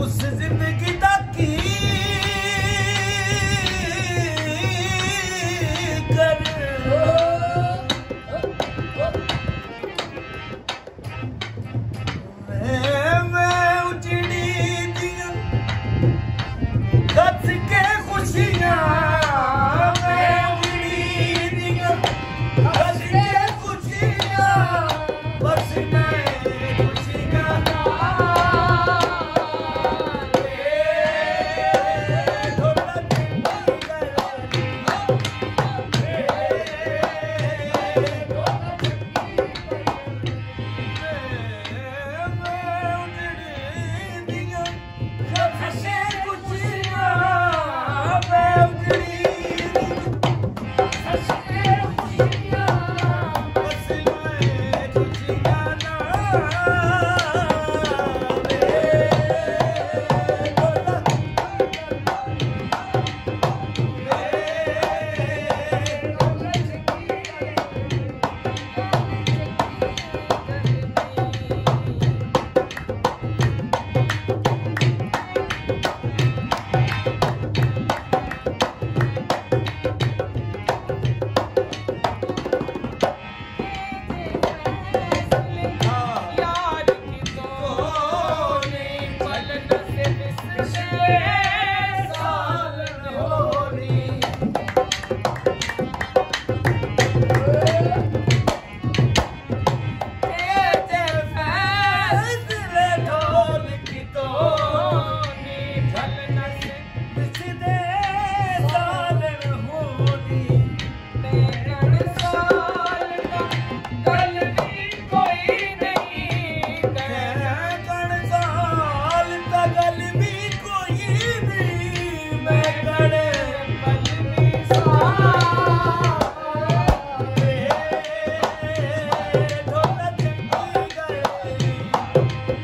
उस ज़िंदगी Lord. की तोने पलन से बिसरे साल होरी तेरे फैसले ढोल की तोने पलन से तेरन साल का कल भी कोई पलनी सा